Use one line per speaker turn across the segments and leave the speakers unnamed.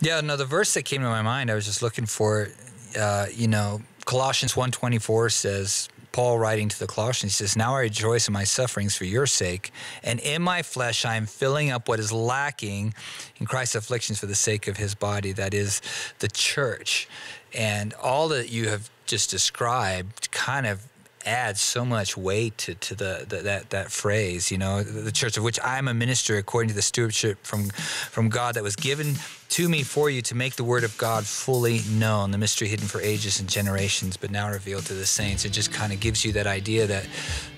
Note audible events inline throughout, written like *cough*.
Yeah, no, the verse that came to my mind, I was just looking for, uh, you know, Colossians 1.24 says, Paul writing to the Colossians, he says, Now I rejoice in my sufferings for your sake, and in my flesh I am filling up what is lacking in Christ's afflictions for the sake of his body, that is the church. And all that you have just described kind of adds so much weight to, to the, the, that that phrase. You know, the, church of which I am a minister according to the stewardship from from God that was given to me for you to make the word of God fully known, the mystery hidden for ages and generations, but now revealed to the saints. It just kind of gives you that idea that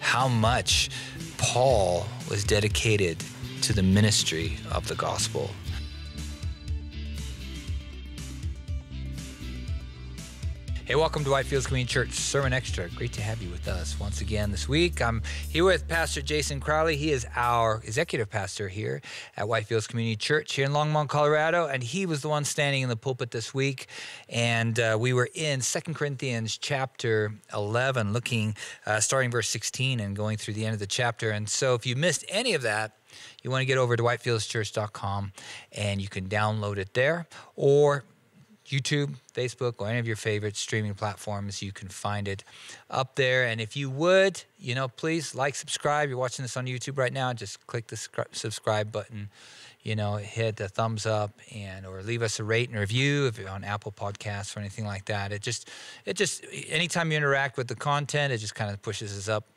how much Paul was dedicated to the ministry of the gospel. Hey, welcome to Whitefields Community Church Sermon Extra. Great to have you with us once again this week. I'm here with Pastor Jason Crowley. He is our executive pastor here at Whitefields Community Church here in Longmont, Colorado, and he was the one standing in the pulpit this week. And uh, we were in Second Corinthians chapter 11, looking, uh, starting verse 16 and going through the end of the chapter. And so if you missed any of that, you want to get over to whitefieldschurch.com and you can download it there or YouTube, Facebook, or any of your favorite streaming platforms. You can find it up there. And if you would, you know, please like, subscribe. You're watching this on YouTube right now. Just click the subscribe button. You know, hit the thumbs up and or leave us a rate and review if you're on Apple Podcasts or anything like that. It just, it just, anytime you interact with the content, it just kind of pushes us up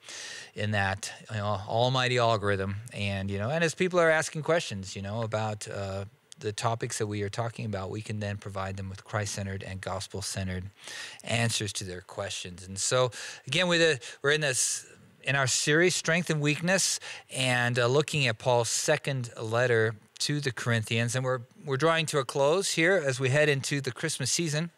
in that you know, almighty algorithm. And you know, and as people are asking questions, you know, about. Uh, the topics that we are talking about, we can then provide them with Christ centered and gospel centered answers to their questions. And so, again, we're, we're in this in our series, Strength and Weakness, and uh, looking at Paul's second letter to the Corinthians. And we're, we're drawing to a close here as we head into the Christmas season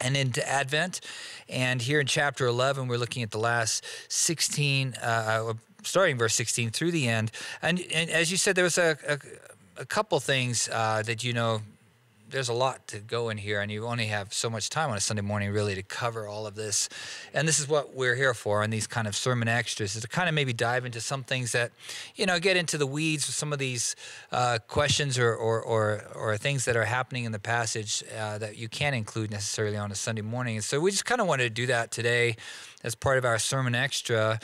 and into Advent. And here in chapter 11, we're looking at the last 16, uh, uh starting verse 16 through the end. And, and as you said, there was a, a a couple things uh, that you know there's a lot to go in here, and you only have so much time on a Sunday morning really to cover all of this. And this is what we're here for, and these kind of sermon extras is to kind of maybe dive into some things that, you know, get into the weeds with some of these uh, questions or, or, or, or, things that are happening in the passage uh, that you can't include necessarily on a Sunday morning. And so we just kind of wanted to do that today as part of our sermon extra.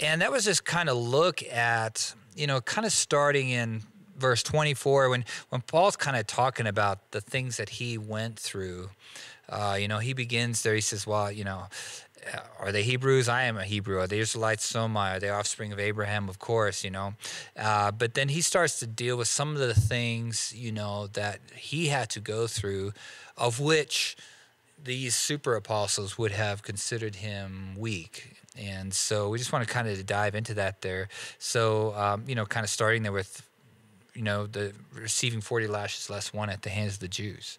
And that was just kind of look at, you know, kind of starting in verse 24 when when Paul's kind of talking about the things that he went through. Uh, you know, he begins there. He says, "Well, you know, are they Hebrews? I am a Hebrew. Are they Israelites? So am I. Are they offspring of Abraham? Of course, you know. Uh, but then he starts to deal with some of the things, you know, that he had to go through, of which these super apostles would have considered him weak. And so we just want to kind of dive into that there. So, um, you know, kind of starting there with you know, the receiving 40 lashes less one at the hands of the Jews.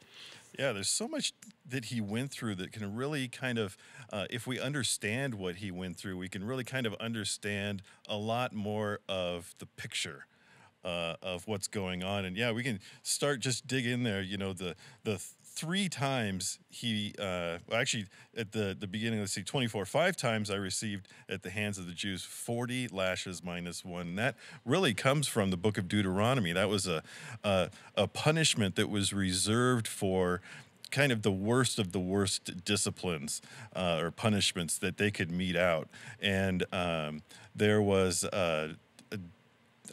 Yeah, there's so much that he went through that can really kind of, uh, if we understand what he went through, we can really kind of understand a lot more of the picture. Uh, of what's going on, and yeah, we can start just dig in there. You know, the the three times he uh, actually at the the beginning let's see 24 five times i received at the hands of the jews 40 lashes minus one. That really comes from the book of deuteronomy. That was a a, a punishment that was reserved for kind of the worst of the worst disciplines uh, or punishments that they could mete out. And um, there was uh,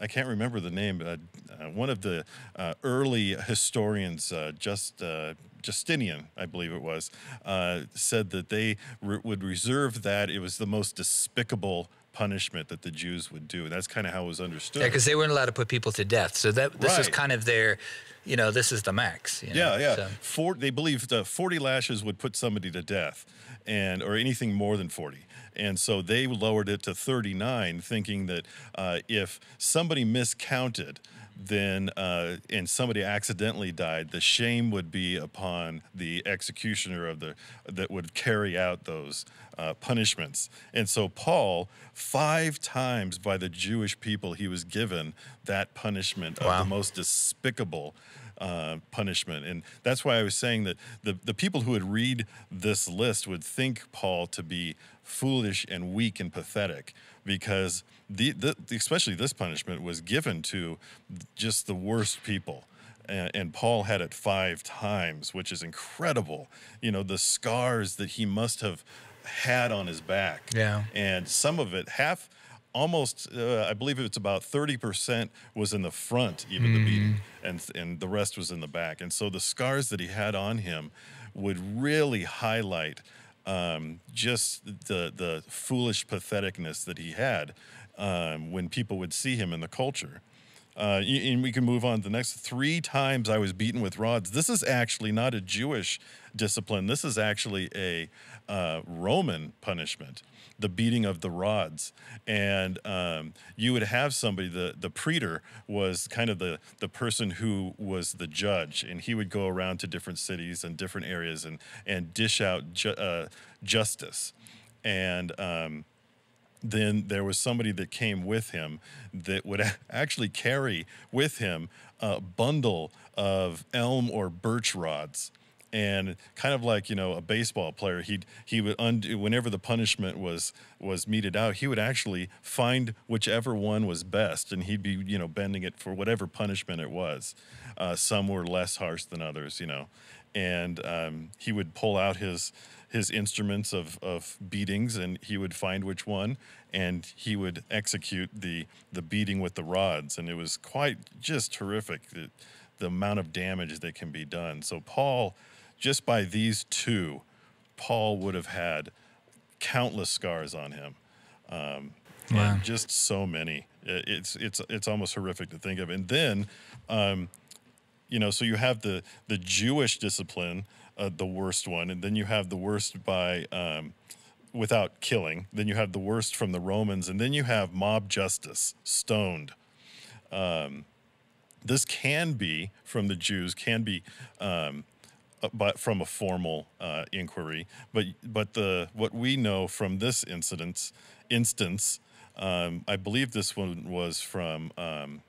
I can't remember the name. Uh, uh, one of the uh, early historians, uh, just uh, Justinian, I believe it was, uh, said that they re- would reserve that. It was the most despicable punishment that the Jews would do. And that's kind of how it was understood.
Yeah, because they weren't allowed to put people to death. So that this right. is kind of their, you know, this is the max. You
know? Yeah, yeah. So. Four, they believed uh, 40 lashes would put somebody to death, and or anything more than 40. And so they lowered it to 39, thinking that uh, if somebody miscounted, then uh, and somebody accidentally died, the shame would be upon the executioner of the that would carry out those uh, punishments. And so Paul, five times by the Jewish people, he was given that punishment wow. of the most despicable. Uh, punishment. And that's why I was saying that the, the people who would read this list would think Paul to be foolish and weak and pathetic because the, the, especially this punishment was given to just the worst people and, and Paul had it five times, which is incredible. You know, the scars that he must have had on his back.
Yeah.
And some of it, half, almost, uh, I believe it's about 30% was in the front, even the beating, and, and the rest was in the back. And so the scars that he had on him would really highlight um, just the, the foolish patheticness that he had um, when people would see him in the culture. Uh, and we can move on to the next. Three times I was beaten with rods. This is actually not a Jewish discipline. This is actually a uh, Roman punishment, the beating of the rods. And um, you would have somebody, the, the praetor was kind of the, the person who was the judge, and he would go around to different cities and different areas and, and dish out ju- uh, justice. And um, then there was somebody that came with him that would actually carry with him a bundle of elm or birch rods and kind of like you know a baseball player. He he would undo whenever the punishment was was meted out he would actually find whichever one was best and he'd be you know bending it for whatever punishment it was. Uh, some were less harsh than others you know and um, he would pull out his his instruments of, of beatings and he would find which one and he would execute the the beating with the rods. And it was quite just terrific the, the amount of damage that can be done. So paul just by these two paul would have had countless scars on him. Um,
Wow.
and just so many. It- it's it's it's almost horrific to think of. And then um, you know so you have the the jewish discipline uh, the worst one and then you have the worst by um, without killing. Then you have the worst from the romans and then you have mob justice stoned. Um, this can be from the jews can be um, uh, but from a formal uh, inquiry but but the what we know from this incident instance um, i believe this one was from um,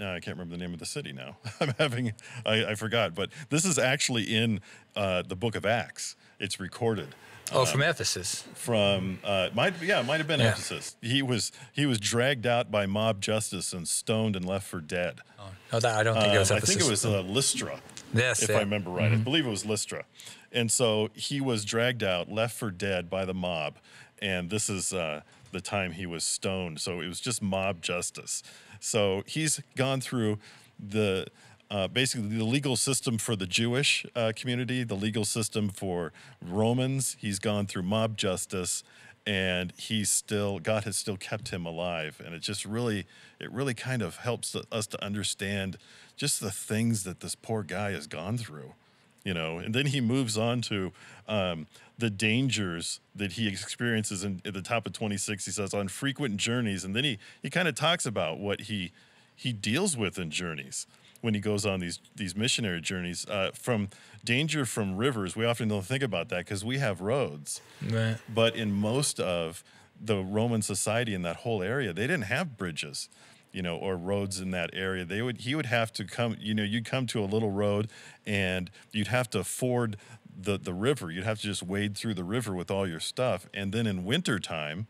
uh, I can't remember the name of the city now. *laughs* I'm having, I, I forgot, but this is actually in uh, the book of Acts. It's recorded
Oh, from Ephesus.
from, uh, might yeah, it might have been
Yeah.
Ephesus. He was he was dragged out by mob justice and stoned and left for dead.
Oh, no, that I don't think it was
Uh, I think it was uh, Lystra,
Yes,
if
yeah. Mm-hmm.
I remember right. I believe it was Lystra. And so he was dragged out, left for dead by the mob. And this is uh, the time he was stoned. So it was just mob justice. So he's gone through the uh, basically the legal system for the Jewish uh, community, the legal system for Romans. He's gone through mob justice, and he's still God has still kept him alive. And it just really, it really kind of helps us to understand just the things that this poor guy has gone through you know and then he moves on to um, the dangers that he experiences in, at the top of 26 he says on frequent journeys. And then he, he kind of talks about what he he deals with in journeys when he goes on these these missionary journeys uh, from danger from rivers. We often don't think about that because we have roads.
Right.
but in most of the Roman society in that whole area, they didn't have bridges, you know, or roads in that area. They would he would have to come, you know, you'd come to a little road and you'd have to ford the the river. You'd have to just wade through the river with all your stuff. And then in wintertime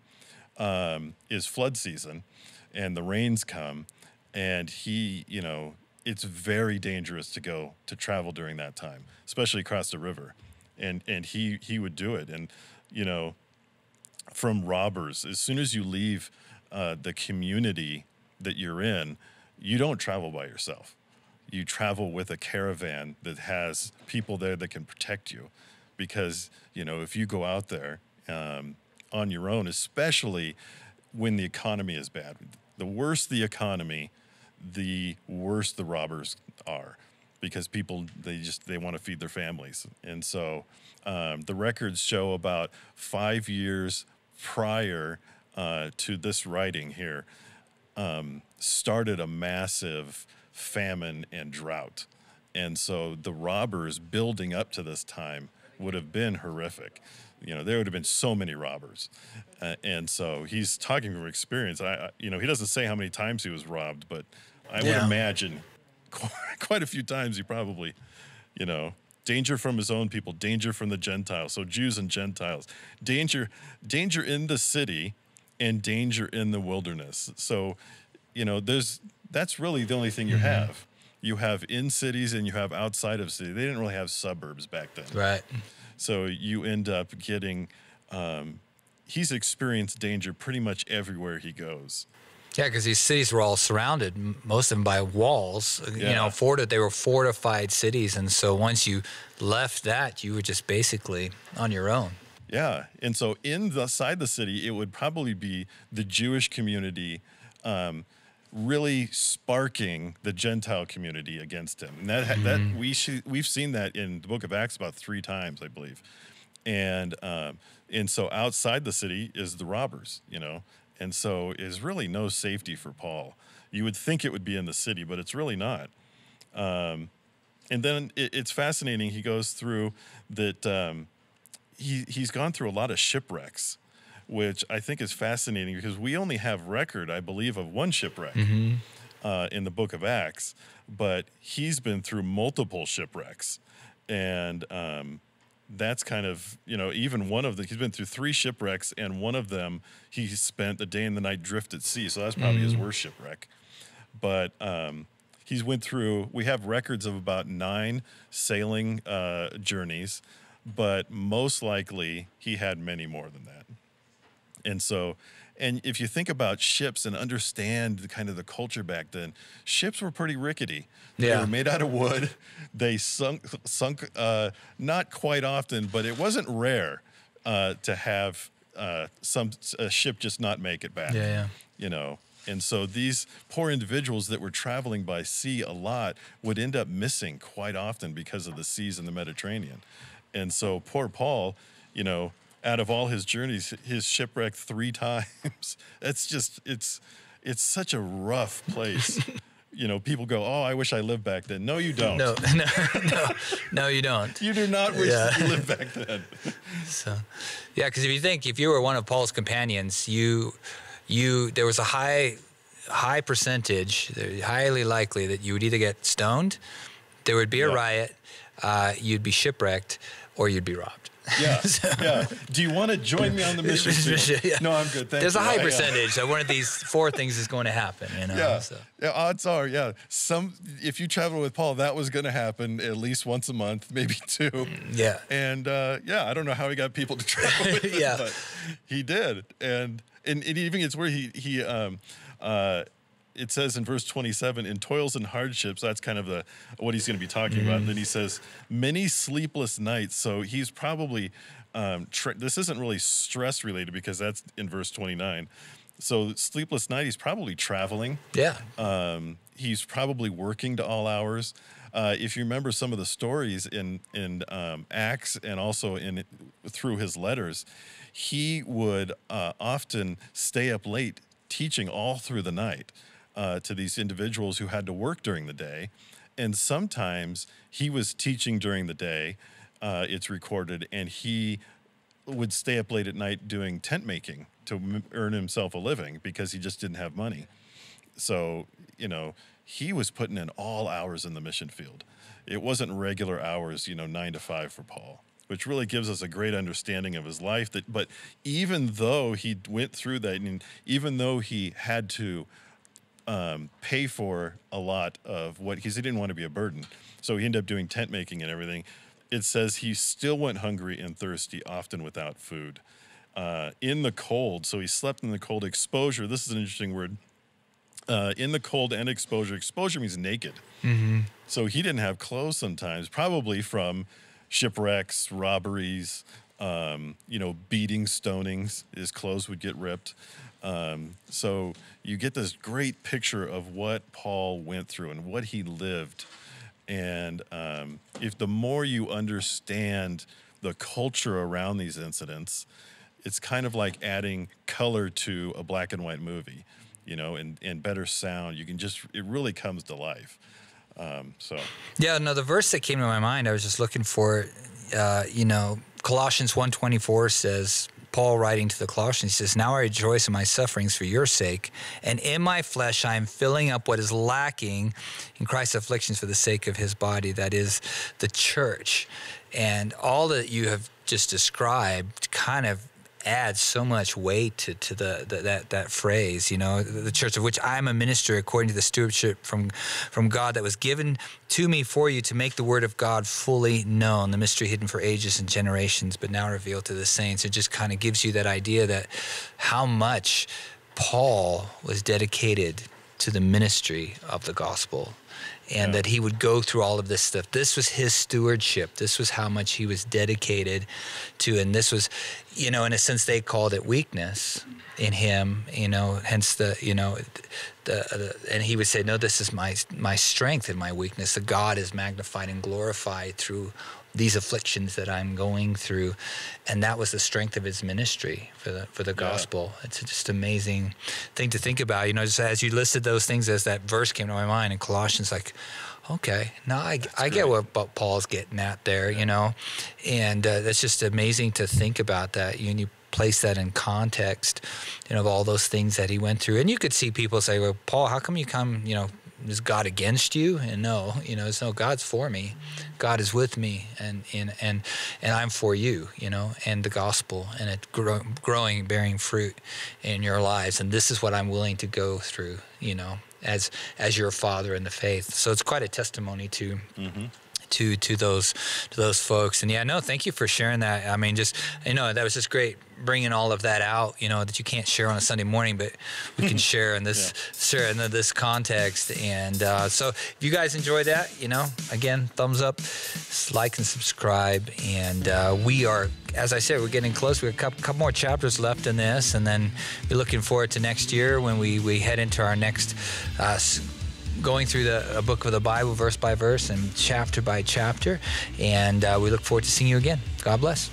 um, is flood season and the rains come and he, you know, it's very dangerous to go to travel during that time, especially across the river. And and he he would do it. And, you know, from robbers. As soon as you leave uh, the community that you're in, you don't travel by yourself. You travel with a caravan that has people there that can protect you, because you know if you go out there um, on your own, especially when the economy is bad, the worse the economy, the worse the robbers are. Because people they just they want to feed their families. And so um, the records show about five years prior uh, to this writing here um, started a massive famine and drought. And so the robbers building up to this time would have been horrific. You know there would have been so many robbers. Uh, and so he's talking from experience. I, I you know he doesn't say how many times he was robbed but i would imagine *laughs* quite, quite a few times he probably you know danger from his own people danger from the gentiles. So jews and gentiles danger danger in the city and danger in the wilderness so you know there's that's really the only thing you have you have in cities and you have outside of cities. They didn't really have suburbs back then.
Right.
So you end up getting, um, he's experienced danger pretty much everywhere he goes.
Yeah, because these cities were all surrounded, most of them by walls. You know, forti- they were fortified cities, and so once you left that, you were just basically on your own.
Yeah, and so inside the city, it would probably be the Jewish community um, really sparking the Gentile community against him. And that that we should, we've seen that in the Book of Acts about three times, I believe. And um, and so outside the city is the robbers, you know, and so is really no safety for Paul. You would think it would be in the city, but it's really not. Um, and then it, it's fascinating. He goes through that. Um, he he's gone through a lot of shipwrecks, which I think is fascinating because we only have record, I believe, of one shipwreck uh, in the Book of Acts, but he's been through multiple shipwrecks, and um, that's kind of you know even one of the he's been through three shipwrecks, and one of them he spent a day and the night drift at sea, so that's probably his worst shipwreck. But um, he's went through. We have records of about nine sailing uh, journeys, but most likely he had many more than that. And so, and if you think about ships and understand the kind of the culture back then, ships were pretty rickety. They
Yeah.
were made out of wood. *laughs* They sunk, sunk uh, not quite often, but it wasn't rare uh, to have uh, some a ship just not make it back.
Yeah, yeah.
You know, and so these poor individuals that were traveling by sea a lot would end up missing quite often because of the seas in the Mediterranean. And so poor Paul, you know, out of all his journeys, his shipwrecked three *laughs* times. That's just it's it's such a rough place. *laughs* you know, people go, "Oh, I wish I lived back then." No, you don't.
No, *laughs* no, no, no, you don't.
You do not wish
Yeah.
you lived back then.
So, yeah, because if you think if you were one of Paul's companions, you, you, there was a high, high percentage, highly likely that you would either get stoned, there would be a
Yeah.
riot, uh, you'd be shipwrecked, or you'd be robbed.
Yeah, *laughs* yeah. Do you want to join me on the mission? *laughs*
Yeah.
No, I'm good. Thank
There's
you.
a high percentage that one of these four things is going to happen. You know.
Yeah,
So.
yeah. Odds are, yeah. Some if you travel with Paul, that was going to happen at least once a month, maybe *laughs* two.
Yeah.
And uh, yeah, I don't know how he got people to travel with him,
Yeah.
but he did. And and it even gets where he he um uh it says in verse 27 in toils and hardships that's kind of the what he's going to be talking about. And then he says many sleepless nights. So he's probably um tra- this isn't really stress related because that's in verse 29 so sleepless night he's probably traveling.
Yeah.
um, he's probably working to all hours. Uh, if you remember some of the stories in in um, Acts and also in through his letters, he would uh, often stay up late teaching all through the night uh, to these individuals who had to work during the day, and sometimes he was teaching during the day. Uh, it's recorded, and he would stay up late at night doing tent making to m- earn himself a living because he just didn't have money so you know he was putting in all hours in the mission field it wasn't regular hours you know nine to five for paul which really gives us a great understanding of his life that but even though he went through that and even though he had to um, pay for a lot of what because he didn't want to be a burden so he ended up doing tent making and everything it says he still went hungry and thirsty often without food uh, in the cold so he slept in the cold exposure this is an interesting word uh, in the cold and exposure. Exposure means naked. So he didn't have clothes sometimes, probably from shipwrecks, robberies, um, you know, beating, stonings. His clothes would get ripped. Um, so you get this great picture of what Paul went through and what he lived. And um, if the more you understand the culture around these incidents, it's kind of like adding color to a black and white movie, you know, and, and better sound. You can just, it really comes to life. Um, so,
Yeah, no, the verse that came to my mind, I was just looking for, uh, you know, Colossians 1.24 says, Paul writing to the Colossians, he says, Now I rejoice in my sufferings for your sake, and in my flesh I am filling up what is lacking in Christ's afflictions for the sake of his body, that is the church. And all that you have just described kind of adds so much weight to, to the, the, that that phrase. You know, the church of which I am a minister according to the stewardship from from God that was given to me for you to make the word of God fully known, the mystery hidden for ages and generations, but now revealed to the saints. It just kind of gives you that idea that how much Paul was dedicated to the ministry of the gospel and yeah. that he would go through all of this stuff. This was his stewardship. This was how much he was dedicated to, and this was, you know, in a sense, they called it weakness in him. You know, hence the, you know, the, the and he would say, no, this is my my strength and my weakness. The God is magnified and glorified through these afflictions that I'm going through, and that was the strength of his ministry for the for the yeah. gospel. It's just amazing thing to think about. You know, just as you listed those things, as that verse came to my mind in Colossians, like, okay, now I, I get what, what, Paul's getting at there. Yeah. You know, and uh, that's just amazing to think about that. You, you place that in context, you know, of all those things that he went through, and you could see people say, "Well, Paul, how come you come, you know?" Is God against you? And no, you know, it's no God's for me. God is with me, and and and and I'm for you. You know, and the gospel, and it grow, growing, bearing fruit in your lives. And this is what I'm willing to go through. You know, as as your father in the faith. So it's quite a testimony to. Mm-hmm to to those to those folks. And yeah, no, thank you for sharing that. I mean, just you know, that was just great bringing all of that out. You know, that you can't share on a Sunday morning, but we can *laughs* share in this yeah. share in this context. And uh, so, if you guys enjoyed that, you know, again, thumbs up, like and subscribe. And uh, we are, as I said, we're getting close. We have a couple, couple more chapters left in this, and then we're looking forward to next year when we we head into our next. Uh, going through the book of the Bible verse by verse and chapter by chapter. And uh, we look forward to seeing you again. God bless.